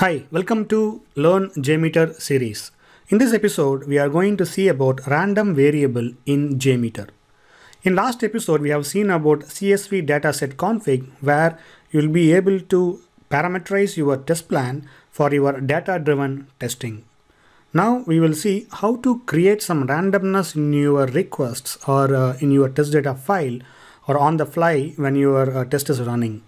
Hi, welcome to Learn JMeter series. In this episode, we are going to see about random variable in JMeter. In last episode, we have seen about CSV dataset config where you'll be able to parameterize your test plan for your data-driven testing. Now we will see how to create some randomness in your requests or uh, in your test data file or on the fly when your uh, test is running.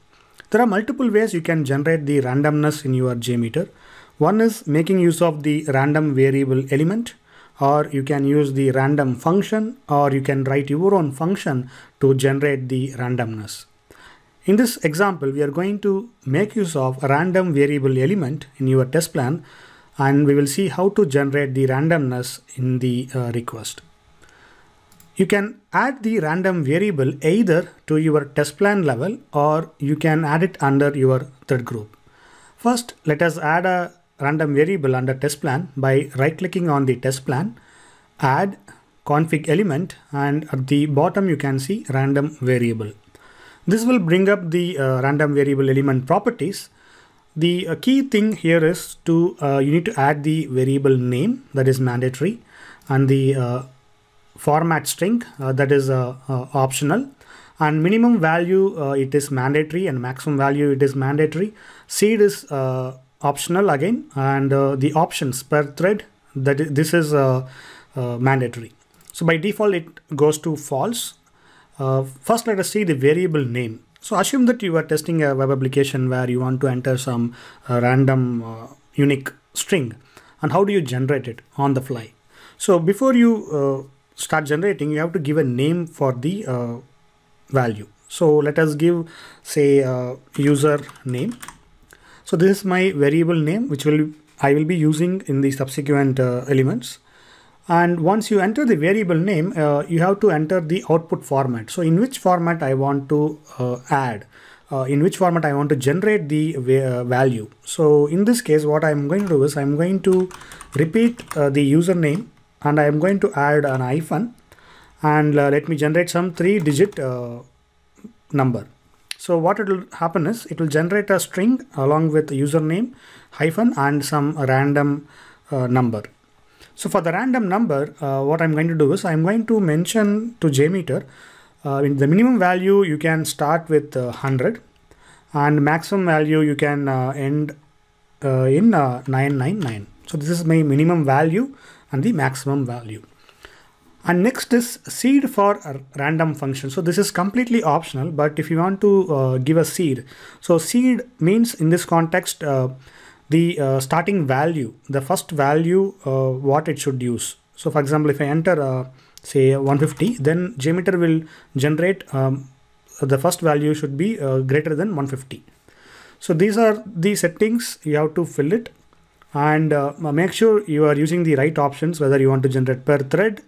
There are multiple ways you can generate the randomness in your JMeter. One is making use of the random variable element or you can use the random function or you can write your own function to generate the randomness. In this example, we are going to make use of a random variable element in your test plan and we will see how to generate the randomness in the uh, request. You can add the random variable either to your test plan level or you can add it under your thread group. First, let us add a random variable under test plan by right clicking on the test plan, add config element and at the bottom you can see random variable. This will bring up the uh, random variable element properties. The uh, key thing here is to uh, you need to add the variable name that is mandatory and the uh, format string uh, that is uh, uh, optional. And minimum value uh, it is mandatory and maximum value it is mandatory. Seed is uh, optional again and uh, the options per thread that is, this is mandatory. So by default it goes to false. First let us see the variable name. So assume that you are testing a web application where you want to enter some random unique string. And how do you generate it on the fly? So before you start generating, you have to give a name for the uh, value. So let us give say uh, user name. So this is my variable name, which will I will be using in the subsequent uh, elements. And once you enter the variable name, uh, you have to enter the output format. So in which format I want to uh, add, in which format I want to generate the value. So in this case, what I'm going to do is I'm going to repeat the username and I am going to add an hyphen and uh, let me generate some three digit uh, number. So what it will happen is it will generate a string along with username hyphen and some random uh, number. So for the random number, uh, what I'm going to do is I'm going to mention to JMeter uh, in the minimum value you can start with 100 uh, and maximum value you can end in 999. So this is my minimum value and the maximum value. And next is seed for random function. So this is completely optional, but if you want to uh, give a seed, so seed means in this context, uh, the uh, starting value, the first value, uh, what it should use. So for example, if I enter uh, say 150, then JMeter will generate um, the first value should be uh, greater than 150. So these are the settings you have to fill it and uh, make sure you are using the right options whether you want to generate per thread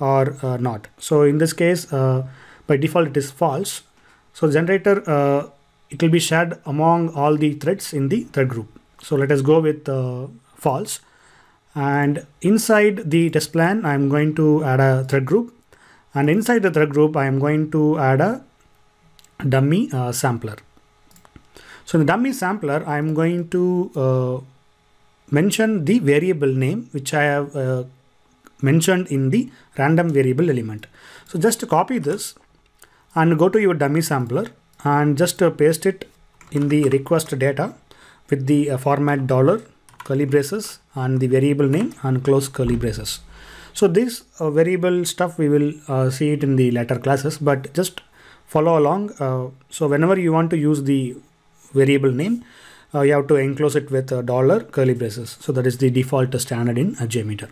or uh, not. So in this case, uh, by default it is false. So generator, uh, it will be shared among all the threads in the thread group. So let us go with uh, false. And inside the test plan, I'm going to add a thread group. And inside the thread group, I am going to add a dummy uh, sampler. So in the dummy sampler, I'm going to mention the variable name which I have uh, mentioned in the random variable element. So just copy this and go to your dummy sampler and just uh, paste it in the request data with the uh, format dollar curly braces and the variable name and close curly braces. So this uh, variable stuff we will uh, see it in the later classes but just follow along. Uh, so whenever you want to use the variable name uh, you have to enclose it with a dollar curly braces. So that is the default standard in a JMeter.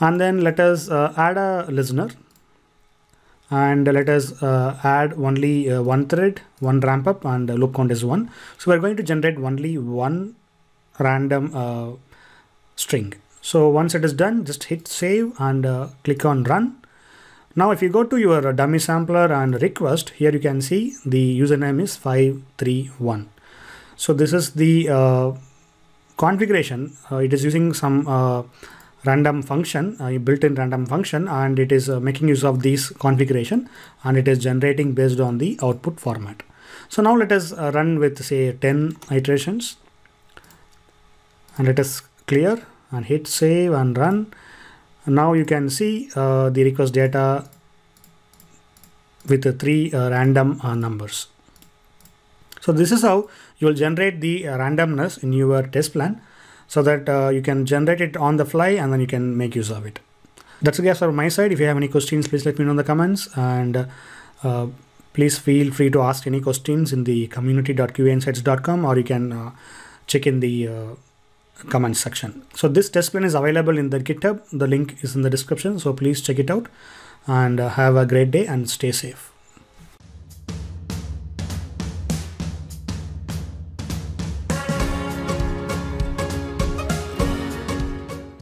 And then let us uh, add a listener and let us uh, add only uh, one thread, one ramp up and loop count is one. So we're going to generate only one random uh, string. So once it is done, just hit save and uh, click on run. Now if you go to your dummy sampler and request, here you can see the username is 531. So this is the uh, configuration. Uh, it is using some uh, random function, uh, built-in random function, and it is uh, making use of this configuration, and it is generating based on the output format. So now let us uh, run with say 10 iterations. and let us clear and hit save and run now you can see the request data with the three random numbers so this is how you will generate the uh, randomness in your test plan so that uh, you can generate it on the fly and then you can make use of it that's it guys from my side if you have any questions please let me know in the comments and uh, please feel free to ask any questions in the community.qainsights.com or you can check in the comment section. So this test plan is available in the GitHub. The link is in the description. So please check it out and uh, have a great day and stay safe.